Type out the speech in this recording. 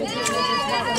Obrigado.